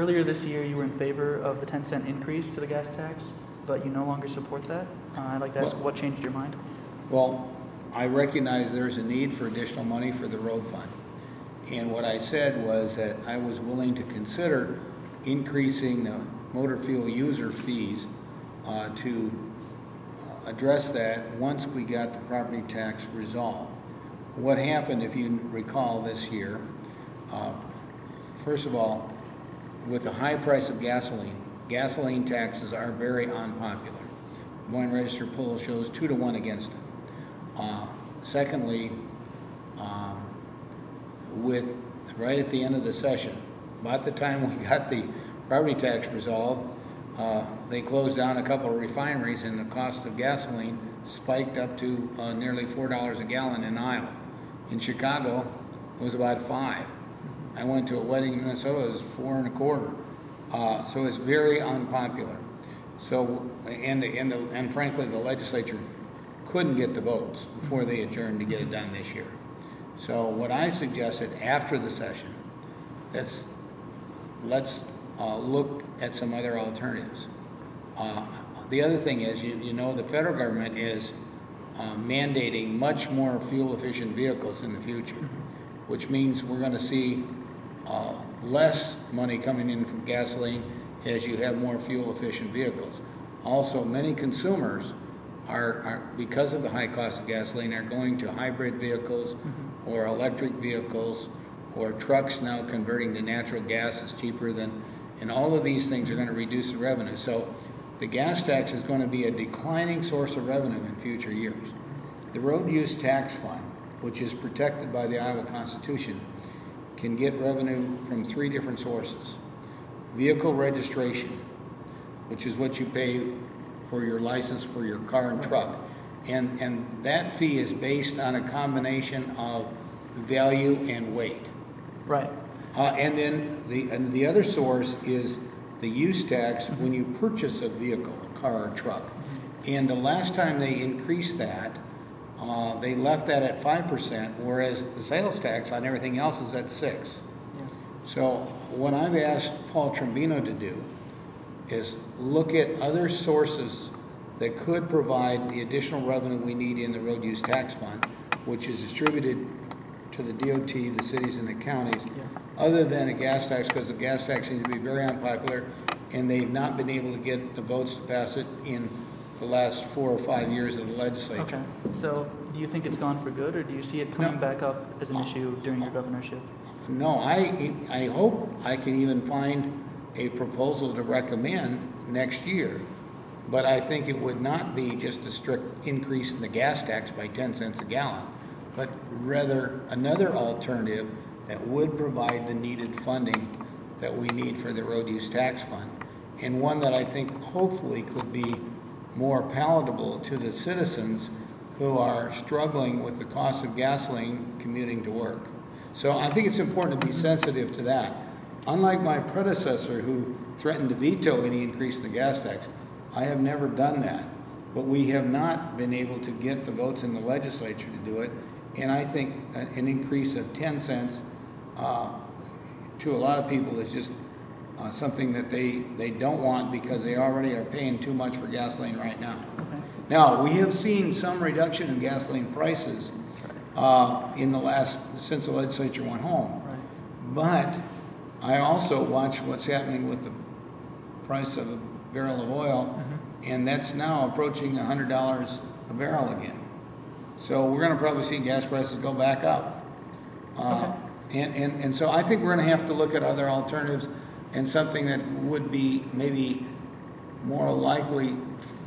earlier this year, you were in favor of the 10 cent increase to the gas tax, but you no longer support that. Uh, I'd like to ask Well- what changed your mind? Well, I recognize there's a need for additional money for the road fund. And what I said was that I was willing to consider increasing the motor fuel user fees uh, to address that once we got the property tax resolved. What happened, if you recall this year, uh, first of all, with the high price of gasoline, gasoline taxes are very unpopular. Des Moines Register poll shows two to one against it. Uh, Secondly, um, with, right at the end of the session, about the time we got the property tax resolved, uh, they closed down a couple of refineries and the cost of gasoline spiked up to uh, nearly four dollars a gallon in Iowa. In Chicago, it was about five. I went to a wedding in Minnesota, it was four and a quarter. Uh, so it's very unpopular. So, and the, and the, and frankly, the legislature couldn't get the votes before they adjourned to get it done this year. So what I suggested after the session, let's, let's, uh, look at some other alternatives. Uh, the other thing is, you, you know, the federal government is uh, mandating much more fuel-efficient vehicles in the future, which means we're gonna see, uh, less money coming in from gasoline as you have more fuel-efficient vehicles. Also, many consumers are, are, because of the high cost of gasoline, are going to hybrid vehicles or electric vehicles or trucks now converting to natural gas is cheaper than, and all of these things are gonna reduce the revenue. So the gas tax is gonna be a declining source of revenue in future years. The road use tax fund, which is protected by the Iowa Constitution, can get revenue from three different sources. Vehicle registration, which is what you pay for your license for your car and truck. And, and that fee is based on a combination of value and weight. Right. Uh, and then the, and the other source is the use tax when you purchase a vehicle, a car or truck. And the last time they increased that, uh, they left that at five percent, whereas the sales tax on everything else is at six. Yeah. So what I've asked Paul Trombino to do is look at other sources that could provide the additional revenue we need in the road use tax fund, which is distributed to the DOT, the cities and the counties, Yeah. other than a gas tax, because the gas tax seems to be very unpopular, and they've not been able to get the votes to pass it in the last four or five years of the legislature. Okay. So do you think it's gone for good, or do you see it coming No. back up as an issue during your governorship? No, I, I hope I can even find a proposal to recommend next year. But I think it would not be just a strict increase in the gas tax by ten cents a gallon, but rather another alternative that would provide the needed funding that we need for the road use tax fund. And one that I think hopefully could be more palatable to the citizens who are struggling with the cost of gasoline commuting to work. So I think it's important to be sensitive to that. Unlike my predecessor who threatened to veto any increase in the gas tax, I have never done that. But we have not been able to get the votes in the legislature to do it. And I think an increase of ten cents, uh, to a lot of people is just, uh, something that they, they don't want because they already are paying too much for gasoline right now. Okay. Now, we have seen some reduction in gasoline prices uh, in the last, since the legislature went home. Right. But I also watch what's happening with the price of a barrel of oil, and that's now approaching hundred dollars a barrel again. So we're gonna probably see gas prices go back up. Uh, And, and, and so I think we're gonna have to look at other alternatives and something that would be maybe more likely,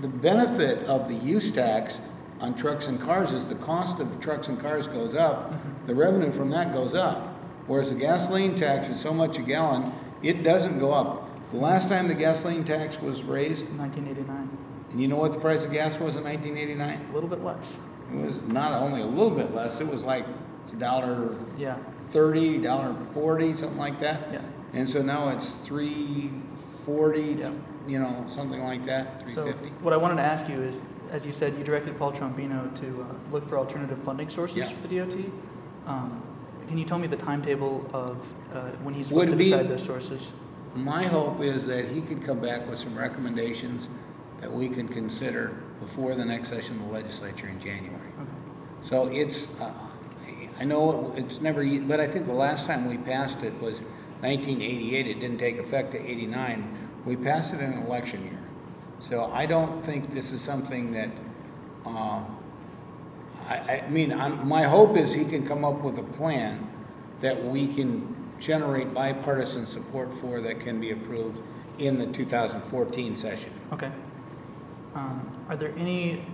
the benefit of the use tax on trucks and cars is the cost of trucks and cars goes up, mm-hmm. the revenue from that goes up. Whereas the gasoline tax is so much a gallon, it doesn't go up. The last time the gasoline tax was raised, 1989. and you know what the price of gas was in nineteen eighty-nine? A little bit less. It was not only a little bit less, it was like a dollar Yeah. thirty, dollar forty, something like that. Yeah. And so now it's three forty, Yeah. you know, something like that, three So fifty. what I wanted to ask you is, as you said, you directed Paul Trombino to uh, look for alternative funding sources Yeah. for the DOT. Um, can you tell me the timetable of uh, when he's Would supposed to be- decide those sources? my hope is that he could come back with some recommendations that we can consider before the next session of the legislature in January. Okay. So it's, uh, I know it's never, e- but I think the last time we passed it was 1988. It didn't take effect to 89. We passed it in an election year. So I don't think this is something that, uh, I, I mean, I'm, my hope is he can come up with a plan that we can generate bipartisan support for that can be approved in the 2014 session. Okay. Um, Are there any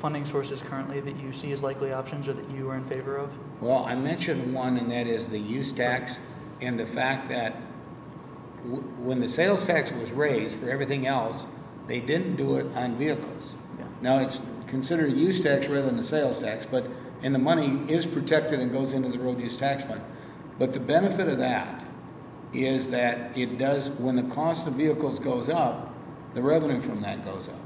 funding sources currently that you see as likely options or that you are in favor of? Well, I mentioned one, and that is the use tax and the fact that w- when the sales tax was raised for everything else, they didn't do it on vehicles. Yeah. Now, it's considered a use tax rather than a sales tax, but, and the money is protected and goes into the road use tax fund. But the benefit of that is that it does, when the cost of vehicles goes up, the revenue from that goes up.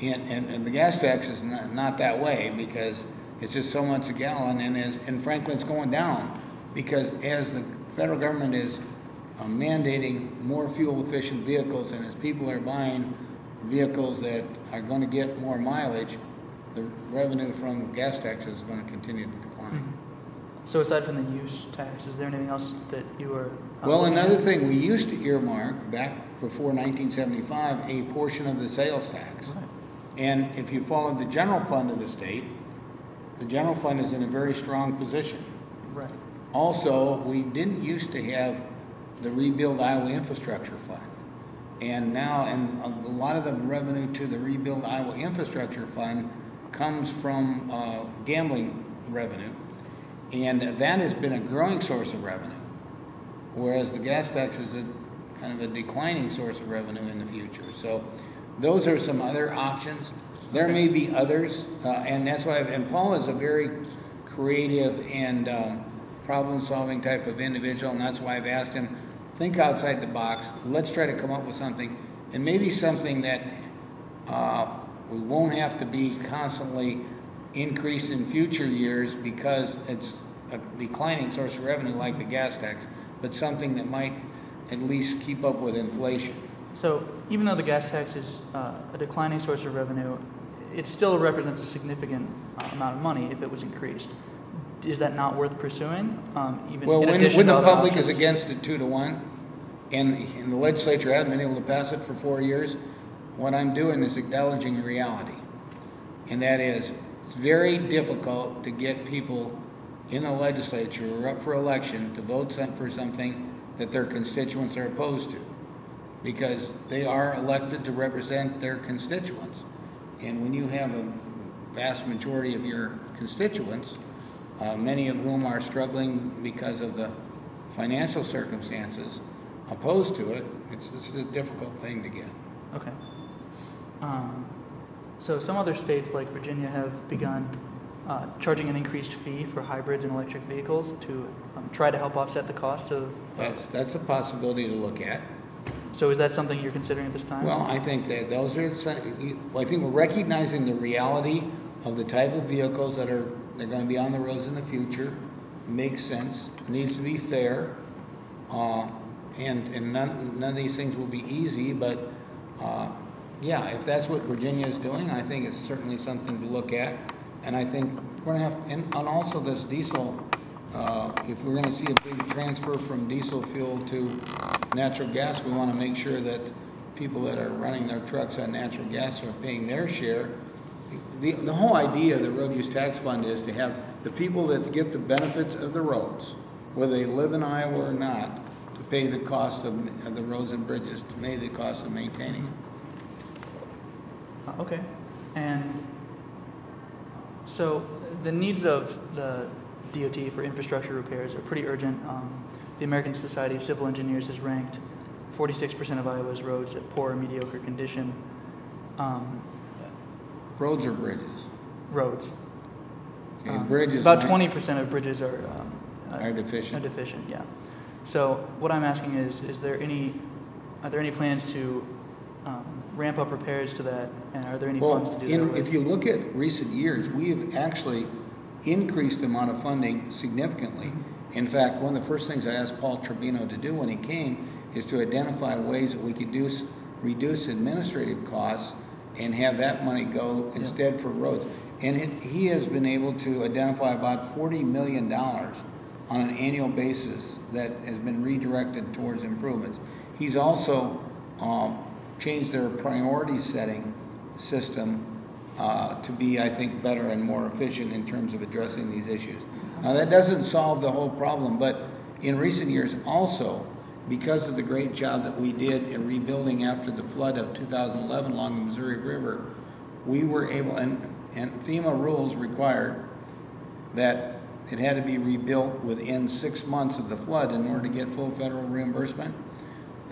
And, and, and the gas tax is not, not that way because it's just so much a gallon and as, and frankly, it's going down. Because as the federal government is uh, mandating more fuel efficient vehicles and as people are buying vehicles that are gonna get more mileage, the revenue from gas taxes is gonna continue to decline. So aside from the use tax, is there anything else that you are? uh, Well, another at? thing, we used to earmark, back before nineteen seventy-five, a portion of the sales tax. Right. And if you followed the general fund of the state, the general fund is in a very strong position. Right. Also, we didn't used to have the Rebuild Iowa Infrastructure Fund. And now, and a lot of the revenue to the Rebuild Iowa Infrastructure Fund comes from uh, gambling revenue. And that has been a growing source of revenue. Whereas the gas tax is a kind of a declining source of revenue in the future. So those are some other options. There may be others, uh, and that's why, and Paul is a very creative and um, problem-solving type of individual, and that's why I've asked him, think outside the box. Let's try to come up with something, and maybe something that uh, we won't have to be constantly increased in future years because it's a declining source of revenue like the gas tax, but something that might at least keep up with inflation. So even though the gas tax is uh, a declining source of revenue, it still represents a significant uh, amount of money if it was increased. Is that not worth pursuing? Um, even Well, when, when the public is against it two to one, and, and the legislature hasn't been able to pass it for four years, what I'm doing is acknowledging reality. And that is, it's very difficult to get people in the legislature who are up for election to vote for something that their constituents are opposed to. Because they are elected to represent their constituents. And when you have a vast majority of your constituents, uh, many of whom are struggling because of the financial circumstances, opposed to it, it's, it's a difficult thing to get. Okay. Um, so some other states like Virginia have begun uh, charging an increased fee for hybrids and electric vehicles to um, try to help offset the cost of. That's, that's a possibility to look at. So is that something you're considering at this time? Well, I think that those are, I think we're recognizing the reality of the type of vehicles that are, they're gonna be on the roads in the future. Makes sense, needs to be fair. Uh, and, and none, none of these things will be easy, but, uh, yeah, if that's what Virginia is doing, I think it's certainly something to look at. And I think we're gonna have, and, and also this diesel, uh, if we're gonna see a big transfer from diesel fuel to natural gas, we wanna make sure that people that are running their trucks on natural gas are paying their share. The, the whole idea of the road use tax fund is to have the people that get the benefits of the roads, whether they live in Iowa or not, to pay the cost of, the roads and bridges, to pay the cost of maintaining them. Uh, Okay, and so the needs of the DOT for infrastructure repairs are pretty urgent. Um, the American Society of Civil Engineers has ranked 46% of Iowa's roads at poor or mediocre condition. Um, Roads or bridges? roads. Okay, Um, bridges. About might- 20% of bridges are, um, uh, Are deficient. are deficient, yeah. So what I'm asking is, is there any, are there any plans to um, ramp up repairs to that? And are there any funds to do that in, with? if you look at recent years, we have actually increased the amount of funding significantly. In fact, one of the first things I asked Paul Trombino to do when he came is to identify ways that we could do, reduce administrative costs and have that money go instead for roads. And it, he has been able to identify about forty million dollars on an annual basis that has been redirected towards improvements. He's also, um, changed their priority setting system, uh, to be, I think, better and more efficient in terms of addressing these issues. Now, that doesn't solve the whole problem, but in recent years also, because of the great job that we did in rebuilding after the flood of 2011 along the Missouri River, we were able, and, and FEMA rules required that it had to be rebuilt within six months of the flood in order to get full federal reimbursement.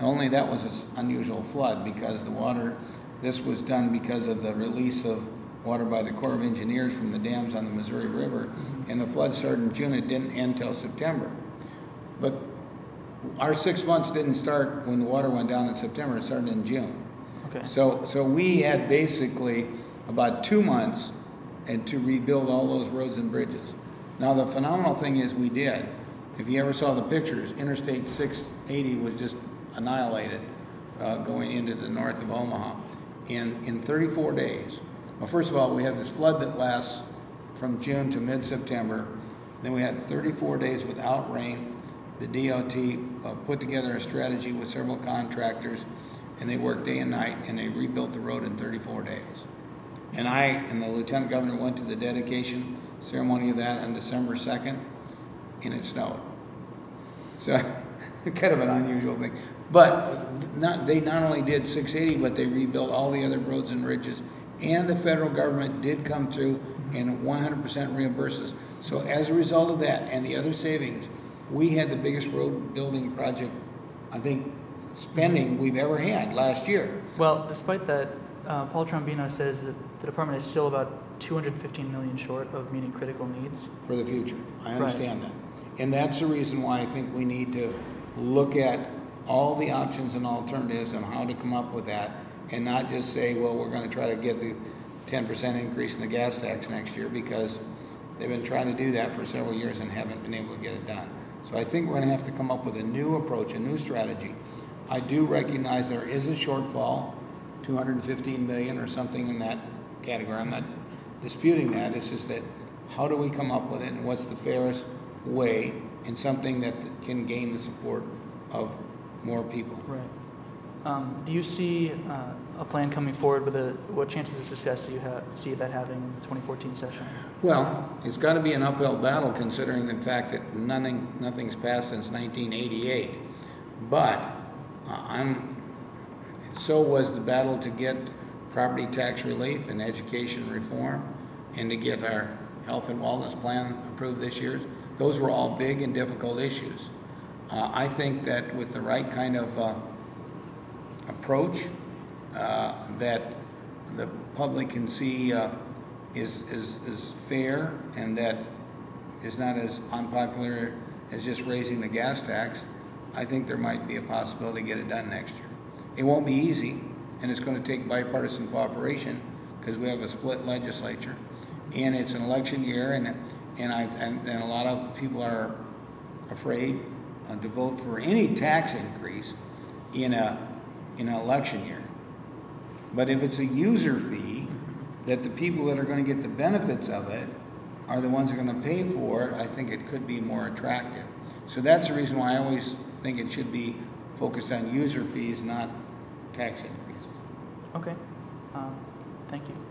Only that was an unusual flood because the water, this was done because of the release of water by the Corps of Engineers from the dams on the Missouri River. And the flood started in June, it didn't end till September. But our six months didn't start when the water went down in September, it started in June. Okay. So, so we had basically about two months and to rebuild all those roads and bridges. Now, the phenomenal thing is we did. If you ever saw the pictures, Interstate 680 was just annihilated uh, going into the north of Omaha. In, in 34 days, well, first of all, we had this flood that lasts from June to mid-September. Then we had 34 days without rain. The DOT uh, put together a strategy with several contractors, and they worked day and night, and they rebuilt the road in 34 days. And I and the lieutenant governor went to the dedication ceremony of that on December 2nd, and it snowed. So, kind of an unusual thing. But not, they not only did 680, but they rebuilt all the other roads and ridges, and the federal government did come through and 100% reimburse us. So as a result of that and the other savings, we had the biggest road building project, I think, spending we've ever had last year. Well, despite that, uh, Paul Trombino says that the department is still about 215 million short of meeting critical needs. for the future. I Right. understand that. And that's the reason why I think we need to look at all the options and alternatives and how to come up with that and not just say, well, we're gonna try to get the ten percent increase in the gas tax next year because they've been trying to do that for several years and haven't been able to get it done. So I think we're gonna have to come up with a new approach, a new strategy. I do recognize there is a shortfall, two hundred and fifteen million or something in that category. I'm not disputing that. It's just that how do we come up with it and what's the fairest way and something that can gain the support of more people? Right. Um, do you see uh, a plan coming forward with a, what chances of success do you have, see that having in the 2014 session? Well, it's got to be an uphill battle considering the fact that nothing, nothing's passed since 1988. But uh, I'm, so was the battle to get property tax relief and education reform and to get our health and wellness plan approved this year. Those were all big and difficult issues. Uh, I think that with the right kind of uh, approach that the public can see uh, is, is, is fair and that is not as unpopular as just raising the gas tax, I think there might be a possibility to get it done next year. It won't be easy, and it's going to take bipartisan cooperation because we have a split legislature, and it's an election year, and and I and, and a lot of people are afraid uh, to vote for any tax increase in a in an election year. But if it's a user fee, that the people that are going to get the benefits of it are the ones that are going to pay for it, I think it could be more attractive. So that's the reason why I always think it should be focused on user fees, not tax increases. Okay. Um, thank you.